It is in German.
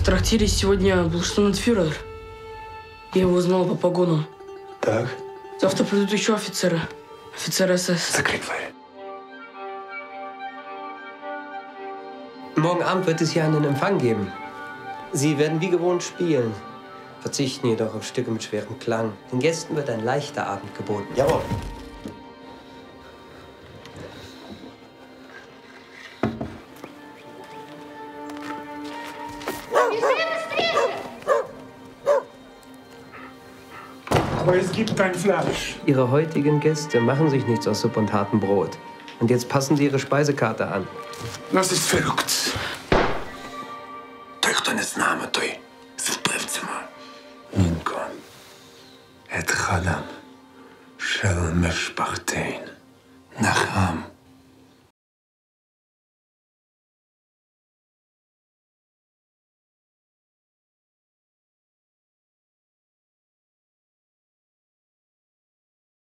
В трактире сегодня был штурмфюрер. Я его узнал по погонам. Так, Завтра придут еще офицеры. Офицеры СС. закрой дверь. Morgen Abend wird es hier einen Empfang geben. Sie werden wie gewohnt spielen, verzichten jedoch auf Stücke mit schwerem Klang. Den Gästen wird ein leichter Abend geboten. Jawohl. Aber es gibt kein Fleisch. Ihre heutigen Gäste machen sich nichts aus Suppe und hartem Brot. Und jetzt passen Sie Ihre Speisekarte an. Das ist verrückt. Той, хто не з нами, той з вбивцями. Нінкон. Ет хадам. Шел мешпахтейн. Нахам.